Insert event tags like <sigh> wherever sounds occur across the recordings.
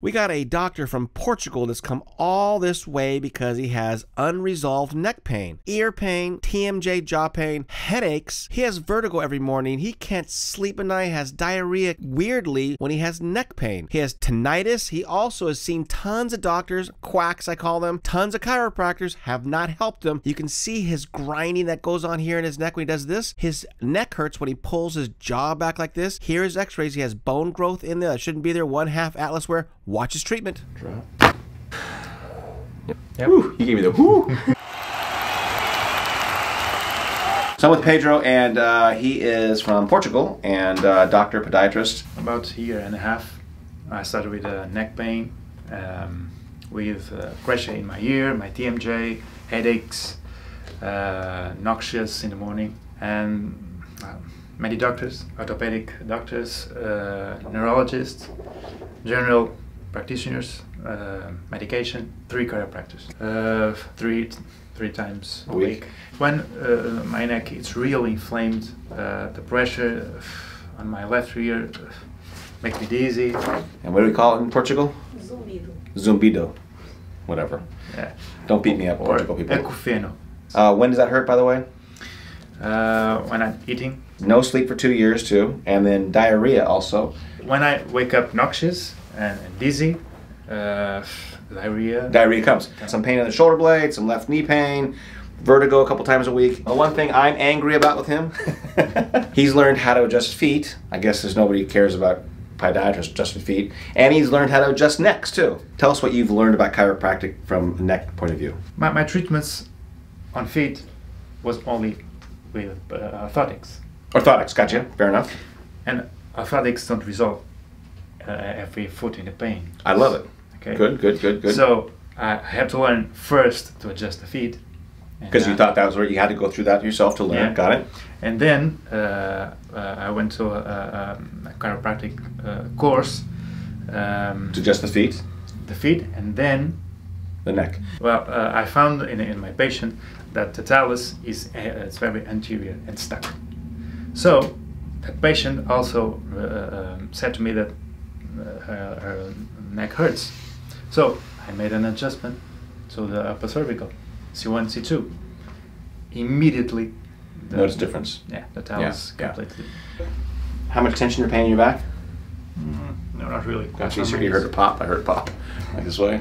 We got a doctor from Portugal that's come all this way because he has unresolved neck pain, ear pain, TMJ jaw pain, headaches. He has vertigo every morning. He can't sleep at night, has diarrhea weirdly when he has neck pain. He has tinnitus. He also has seen tons of doctors, quacks I call them, tons of chiropractors have not helped him. You can see his grinding that goes on here in his neck when he does this. His neck hurts when he pulls his jaw back like this. Here is x-rays. He has bone growth in there that shouldn't be there. One half atlas wear. Watch his treatment. Drop. Yep. Woo, he gave me the whoo. so I'm with Pedro, and uh, he is from Portugal, and uh, doctor, podiatrist. About a year and a half, I started with uh, neck pain, um, with uh, pressure in my ear, my TMJ, headaches, uh, noxious in the morning, and many doctors, orthopedic doctors, uh, neurologists, general practitioners, uh, medication, three chiropractors, uh, three three times a week. When uh, my neck is really inflamed, uh, the pressure on my left ear makes me dizzy. And what do we call it in Portugal? Zumbido. Zumbido. Whatever. Yeah. Don't beat me up, Or Portugal people. acufeno. Uh, when does that hurt, by the way? Uh, when I'm eating, No sleep for two years, too, and then diarrhea also. when I wake up noxious and, and dizzy, uh, diarrhea. Diarrhea comes. Some pain in the shoulder blade, some left knee pain, vertigo a couple times a week. The one thing I'm angry about with him, <laughs> he's learned how to adjust feet. I guess there's nobody who cares about podiatrists adjusting feet. And he's learned how to adjust necks, too. Tell us what you've learned about chiropractic from a neck point of view. My, my treatments on feet was only with uh, orthotics. Orthotics, gotcha. Fair enough. And orthotics don't resolve every foot in the pain. I love it. Okay. Good, good, good, good. So I had to learn first to adjust the feet. Because you uh, thought that was where you had to go through that yourself to learn. Yeah. Got it? And then uh, uh, I went to a, a, um, a chiropractic uh, course, um, To adjust the feet, the feet, and then the neck. well, uh, I found in, in my patient that the talus is uh, it's very anterior and stuck. So that patient also uh, um, said to me that uh, her, her neck hurts. So I made an adjustment to the upper cervical, C1, C2. Immediately, the, Notice difference. Yeah, the talus yeah. completely. How much tension or pain in your back? Mm, no, not really. Gotcha. You you heard a pop. I heard a pop. Like this way.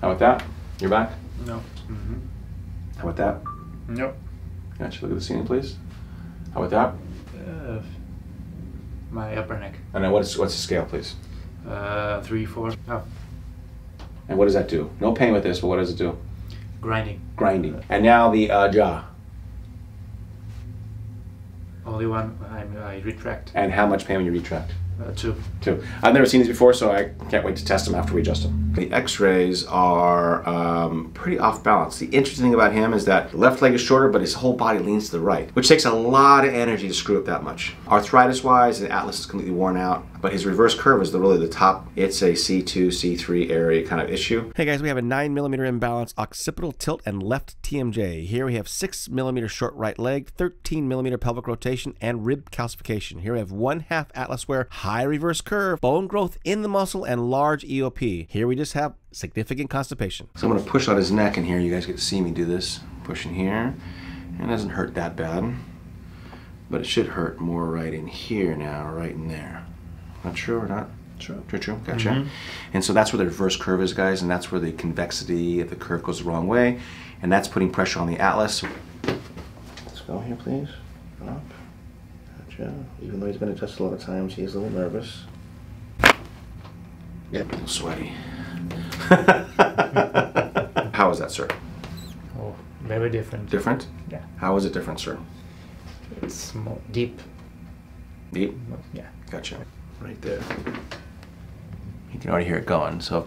How about that? Your back? No. hmm How about that? Nope. Gotcha. Look at the ceiling, please. How about that? My upper neck. And then what's what's the scale, please? Uh, three, four. Oh, And what does that do? No pain with this, but what does it do? grinding. Grinding. And now the uh, jaw. Only one I, I retract. And how much pain when you retract? Uh, two. Two. I've never seen these before, so I can't wait to test them after we adjust them. The X-rays are um, pretty off balance. The interesting thing about him is that the left leg is shorter, but his whole body leans to the right, which takes a lot of energy to screw up that much. Arthritis-wise, the atlas is completely worn out, but his reverse curve is the, really the top. It's a C2, C3 area kind of issue. Hey guys, we have a 9 millimeter imbalance occipital tilt and left TMJ. Here we have 6 millimeter short right leg, 13 millimeter pelvic rotation, and rib calcification. Here we have one half atlas wear, high reverse curve, bone growth in the muscle, and large EOP. Here we just have significant constipation. So I'm going to push on his neck in here. You guys get to see me do this. Pushing here. And it doesn't hurt that bad. But it should hurt more right in here now, right in there. Not sure or not? True. True, true. Gotcha. Mm-hmm. And so that's where the reverse curve is, guys, and that's where the convexity of the curve goes the wrong way. And that's putting pressure on the atlas. Let's go here, please. Up. Gotcha. Even though he's been adjusted a lot of times, he is a little nervous. Yep, a little sweaty. <laughs> How is that, sir? Oh, very different. Different? Yeah. How is it different, sir? It's more deep. Deep? Yeah. Gotcha. Right there. You can already hear it going. So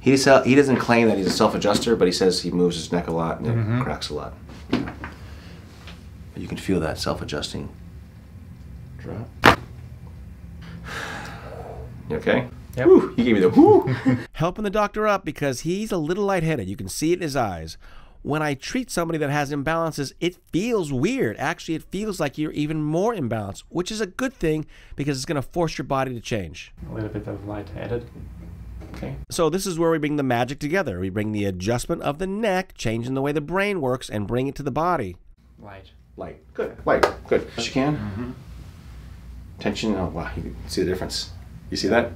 he sel- he doesn't claim that he's a self-adjuster, but he says he moves his neck a lot and it Mhm. cracks a lot. But you can feel that self-adjusting. Drop. You okay? Yep. Woo, he gave me the whoo. <laughs> Helping the doctor up because he's a little lightheaded. You can see it in his eyes. when I treat somebody that has imbalances, it feels weird. Actually, it feels like you're even more imbalanced, which is a good thing because it's going to force your body to change. A little bit of light headed. Okay. So, this is where we bring the magic together. We bring the adjustment of the neck, changing the way the brain works, and bring it to the body. Light. Light. Good. Light. Good. As you can. Mm-hmm. Tension. Oh, wow. You can see the difference. You see that?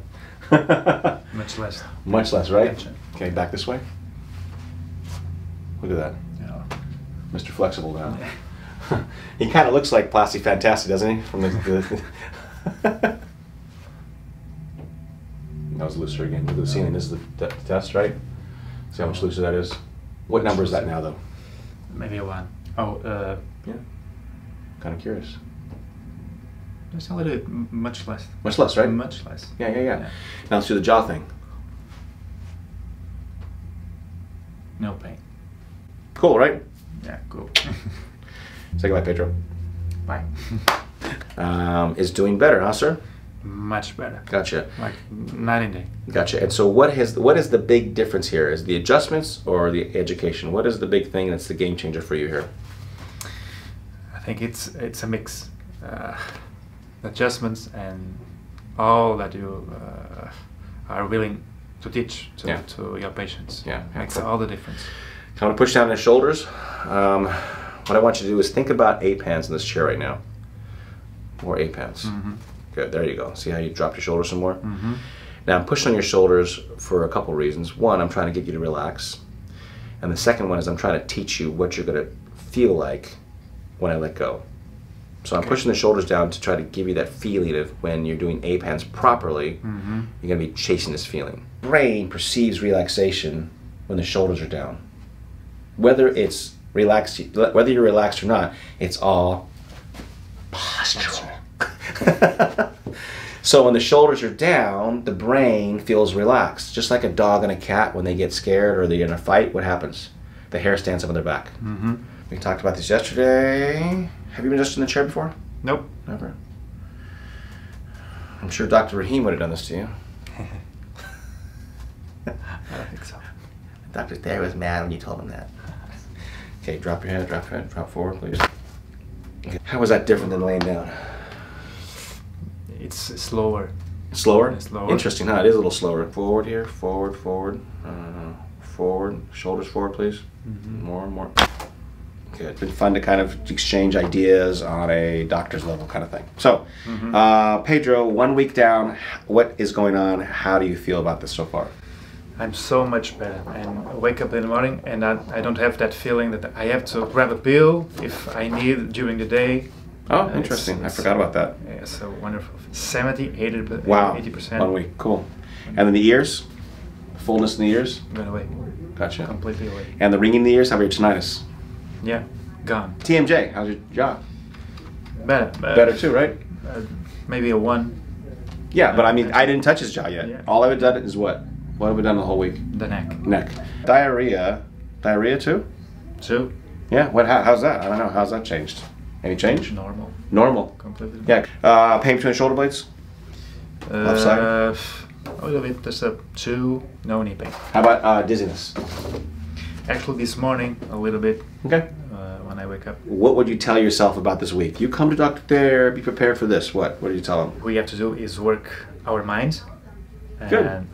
<laughs> Much less. Much less, right? Tension. Okay, back this way. Look at that. Yeah. Mr. Flexible now. <laughs> <laughs> he kind of looks like Plastic Fantastic, doesn't he? From the. the that was looser again. Look at the ceiling. This is the t- test, right? See how much looser that is? What number is that now, though? Maybe a one. Oh, uh, Yeah. Kind of curious. It's a little much less. Much less, right? Much less. Yeah, yeah, yeah. Yeah. Now let's do the jaw thing. No pain. Cool, right? Yeah, cool. <laughs> Say goodbye, Pedro. Bye. <laughs> Um, is doing better, huh, sir? Much better. Gotcha. Like night and day. Gotcha. And so, what has what is the big difference here? Is the adjustments or the education? What is the big thing that's the game changer for you here? I think it's it's a mix. Uh, adjustments and all that you uh, are willing to teach to, Yeah. to your patients. Yeah, yeah, Makes cool. all the difference. I'm gonna push down his shoulders. Um, what I want you to do is think about eight pans in this chair right now. More eight pans. Mm-hmm. Good. There you go. See how you dropped your shoulders some more? Mm-hmm. Now I'm pushing on your shoulders for a couple reasons. One, I'm trying to get you to relax, and the second one is I'm trying to teach you what you're gonna feel like when I let go. So I'm Okay. pushing the shoulders down to try to give you that feeling of when you're doing A pans properly, Mm-hmm. you're gonna be chasing this feeling. Brain perceives relaxation when the shoulders are down. Whether it's relaxed, whether you're relaxed or not, it's all postural. <laughs> so when the shoulders are down, the brain feels relaxed. Just like a dog and a cat when they get scared or they're in a fight, what happens? The hair stands up on their back. Mm-hmm. We talked about this yesterday. Have you been just in the chair before? Nope. Never. I'm sure Dr. Rahim would have done this to you. <laughs> I don't think so. Dr. Thayer was mad when you told him that. Okay, drop your head, drop your head, drop forward, please. Okay. How was that different than laying down? It's slower. Slower? It's slower. Interesting, huh? It is a little slower. Forward here, forward, forward, uh, forward, shoulders forward, please. Mm-hmm. More and more. Good. It's been fun to kind of exchange ideas on a doctor's level kind of thing. So, Mm-hmm. uh, Pedro, one week down, what is going on? How do you feel about this so far? I'm so much better. And I wake up in the morning and I, I don't have that feeling that I have to grab a pill if I need during the day. Oh, It's- interesting. I it's- forgot about that. Yeah, so wonderful. 70, 80, per- Wow. 80%. One week. Cool. And then the ears? Fullness in the ears? Went away. Gotcha. Completely away. And the ringing in the ears? How about your tinnitus? Yeah, gone. TMJ, how's your jaw? Better. uh, Better too, right? Uh, maybe a one, Yeah, but I mean, I didn't touch his jaw yet. Yeah. All I've done is what? What have we done the whole week? the neck. Neck. Diarrhea. Diarrhea too? Two, Yeah. What? How, how's that? I don't know. How's that changed? Any change? normal. Normal. Completely. Yeah. Uh, pain between shoulder blades. Left side? Uh, a little bit. Just a two, no knee pain. How about uh, dizziness? Actually, this morning, a little bit Okay. uh, when I wake up. What would you tell yourself about this week? You come to Dr. Thayer, be prepared for this. What? What do you tell them? What we have to do is work our minds and Good.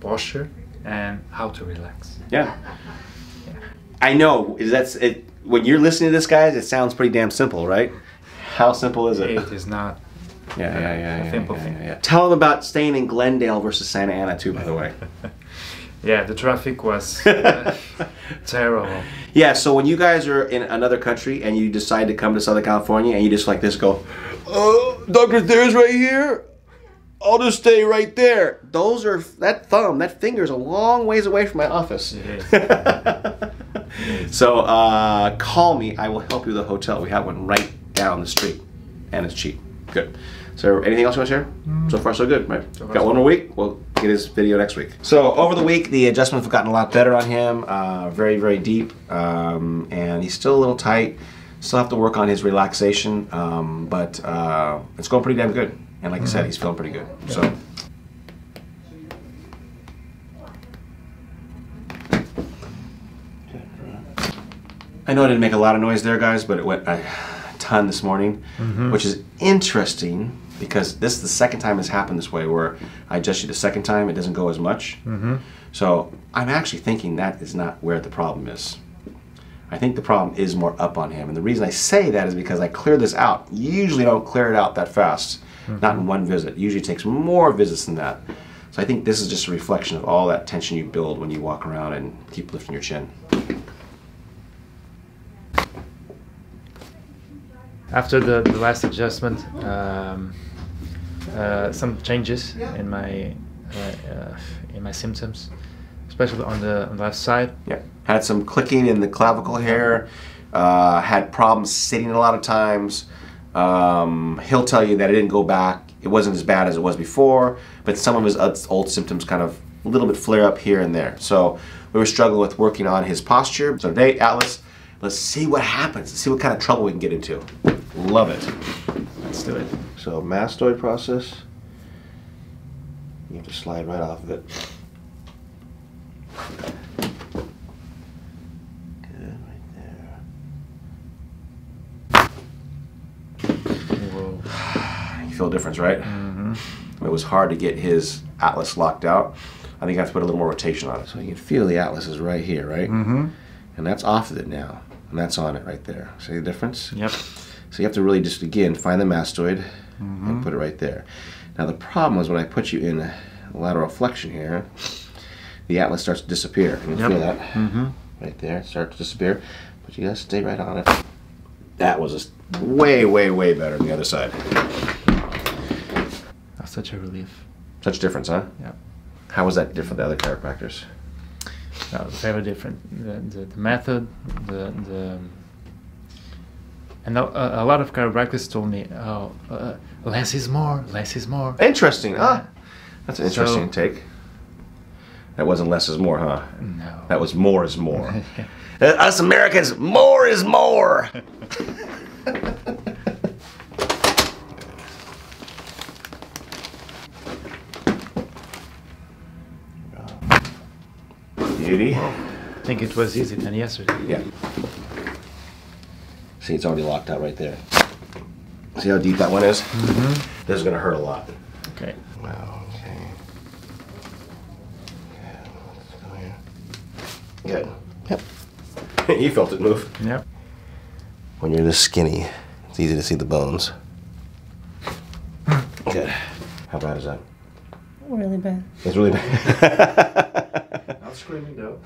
posture and how to relax. Yeah. yeah. I know. Is that's it? When you're listening to this, guys, it sounds pretty damn simple, right? How simple is it? It is not. Yeah, yeah, yeah. A yeah, yeah, yeah, yeah. Tell them about staying in Glendale versus Santa Ana too, by the way. <laughs> Yeah, the traffic was <laughs> uh, terrible. yeah. So when you guys are in another country and you decide to come to Southern California and you just like this go, oh, Doctor Thayer's right here. I'll just stay right there. Those are that thumb, that finger is a long ways away from my office. <laughs> So uh, call me. I will help you with a hotel. We have one right down the street, and it's cheap. Good. So anything else you want to share? So far, so good, right? So far, Got so one more week. We'll get his video next week. So over the week, the adjustments have gotten a lot better on him. Uh, very, very deep, um, and he's still a little tight. Still have to work on his relaxation, um, but uh, it's going pretty damn good. And like I said, he's feeling pretty good. So. I know I didn't make a lot of noise there, guys, but it went a ton this morning, which is interesting because this is the second time it's happened this way where I adjust you the second time, it doesn't go as much. So I'm actually thinking that is not where the problem is. I think the problem is more up on him. And the reason I say that is because I clear this out. Usually I don't clear it out that fast, not in one visit. Usually takes more visits than that. So I think this is just a reflection of all that tension you build when you walk around and keep lifting your chin. After the, the last adjustment, um, uh, some changes in my uh, uh, in my symptoms, especially on the, on the left side. Yeah. Had some clicking in the clavicle hair. Uh, had problems sitting a lot of times. Um, he'll tell you that it didn't go back. It wasn't as bad as it was before, but some of his old symptoms kind of a little bit flare up here and there. So we were struggling with working on his posture. So today, Atlas, let's see what happens. Let's see what kind of trouble we can get into. Love it. Let's do it. So mastoid process. You have to slide right off of it. Good, right there. Whoa. <sighs> You feel a difference, right? Mm-hmm. It was hard to get his atlas locked out. I think I have to put a little more rotation on it. So you can feel the atlas is right here, right? Mm-hmm. And that's off of it now. And that's on it right there. See the difference? Yep. So you have to really just again find the mastoid and mm-hmm. put it right there. Now the problem is when I put you in lateral flexion here, the atlas starts to disappear. You can Yep. feel that mm-hmm. right there. It starts to disappear, but you gotta stay right on it. That was just way, way, way better than the other side. That's such a relief. Such a difference, huh? Yeah. How was that different than other chiropractors? No, very different. The, the, the method, the the, and a, a lot of chiropractors told me, oh, uh, less is more, less is more. Interesting, huh? That's an So- interesting take. That wasn't less is more, huh? No. That was more is more. <laughs> Uh, Us Americans, more is more. <laughs> Beauty. I think it was easier than yesterday. Yeah. See, it's already locked out right there. See how deep that one is? Mm-hmm. This is going to hurt a lot. Okay. Wow, okay. Okay, let's go here. Good. Yep. <laughs> you felt it move. Yep. When you're this skinny, it's easy to see the bones. <clears throat> Good. How bad is that? Really bad. It's really bad. <laughs> Not screaming though.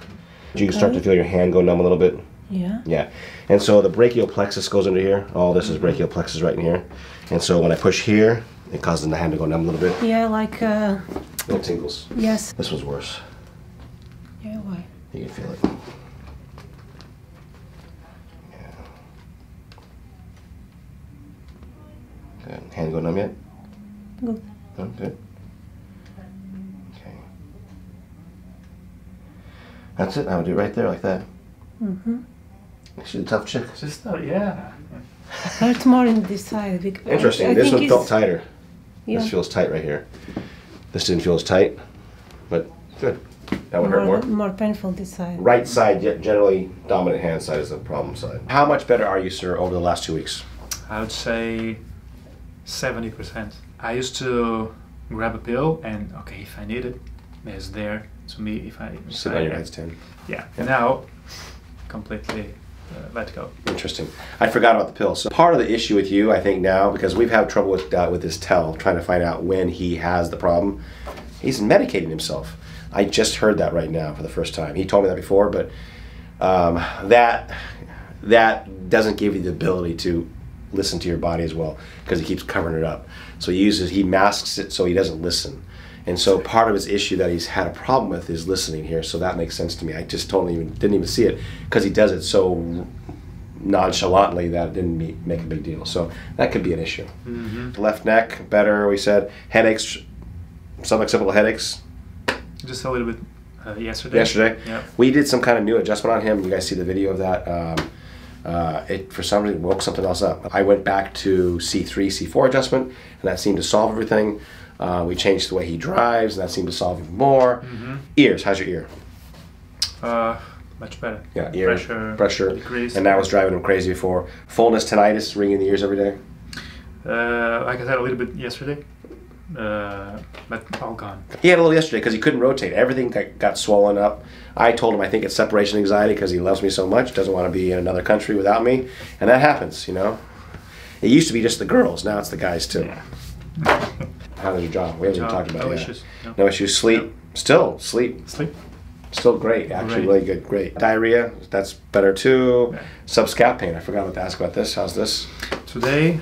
Do you can start to feel your hand go numb a little bit. Yeah. Yeah. And so the brachial plexus goes under here. All this is brachial plexus right in here. And so when I push here, it causes the hand to go numb a little bit. Yeah, like, uh, Little tingles. yes. This was worse. Yeah, why? You can feel it. Yeah. Good. Hand go numb yet? Good. No, good. Okay. That's it. I would do it right there like that. Mm-hmm. She's a tough chick. Just uh, yeah. Hurts more in this side. Interesting. I this one felt tighter. Yeah. This feels tight right here. This didn't feel as tight, but good. That would hurt more, more. more painful this side. Right side, yet generally dominant hand side is the problem side. How much better are you, sir, over the last two weeks? I would say seventy percent. I used to grab a pill and okay, if I need it, it's there to me. If I if Sit I, on your headstand. Yeah. And now, completely uh, let go. Interesting. I forgot about the pill. So part of the issue with you, I think now, because we've had trouble with uh, with this tell, trying to find out when he has the problem. He's medicating himself. I just heard that right now for the first time. He told me that before, but um, that that doesn't give you the ability to listen to your body as well because he keeps covering it up. So he uses he masks it so he doesn't listen. And so part of his issue that he's had a problem with is listening here. So that makes sense to me. I just totally even didn't even see it because he does it so nonchalantly that it didn't me- make a big deal. So that could be an issue. Left neck better. We said headaches, some acceptable headaches Just a little bit uh, yesterday. yesterday. Yeah. We did some kind of new adjustment on him. You guys see the video of that. Um, uh, it for some reason woke something else up. I went back to C3, C4 adjustment, and that seemed to solve everything. Uh, we changed the way he drives, and that seemed to solve even more. Ears, how's your ear? Uh, much better. Yeah, ear pressure, pressure, decreased. and that was driving him crazy before. Fullness, tinnitus, ringing the ears every day. Uh, like I said a little bit yesterday, uh, but all gone. He had a little yesterday because he couldn't rotate. Everything got, got swollen up. I told him I think it's separation anxiety because he loves me so much, doesn't want to be in another country without me, and that happens, you know. It used to be just the girls, now it's the guys too. Yeah. <laughs> How's your job? We haven't even Job, talked about no it. yet. issues. No. No issues. Sleep. Still sleep. Sleep. Still great. Actually, Great. really good. Great. Diarrhea. That's better too. Yeah. Subscap pain. I forgot what to ask about this. How's this? Today,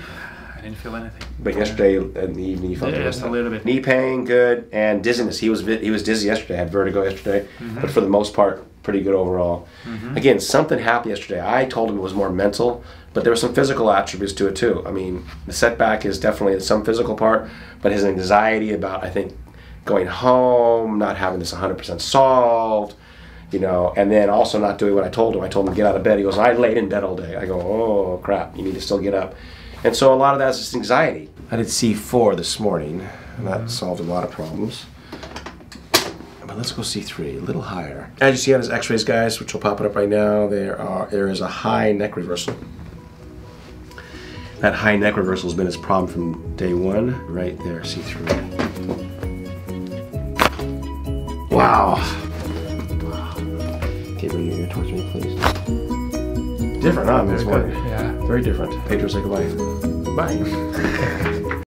I didn't feel anything. But yesterday in the evening you felt Yeah, just a little bit. knee pain, good, and dizziness. He was he was dizzy yesterday. Had vertigo yesterday, Mm-hmm. but for the most part, pretty good overall. Mm-hmm. Again, something happened yesterday. I told him it was more mental, but there were some physical attributes to it too. I mean, the setback is definitely some physical part, but his anxiety about I think going home, not having this 100% solved. You know, and then also not doing what I told him. I told him to get out of bed. He goes, I laid in bed all day. I go, oh crap, you need to still get up. And so a lot of that's just anxiety. I did C4 this morning, and that mm-hmm. solved a lot of problems. But let's go C3, a little higher. As you see on his X-rays, guys, which will pop it up right now, there are there is a high neck reversal. That high neck reversal has been his problem from day one, right there, C3. Wow. Okay, bring your ear towards me, please. Different, huh? This Very one. good. Yeah. Very different. Pedro, say goodbye. Bye. <laughs>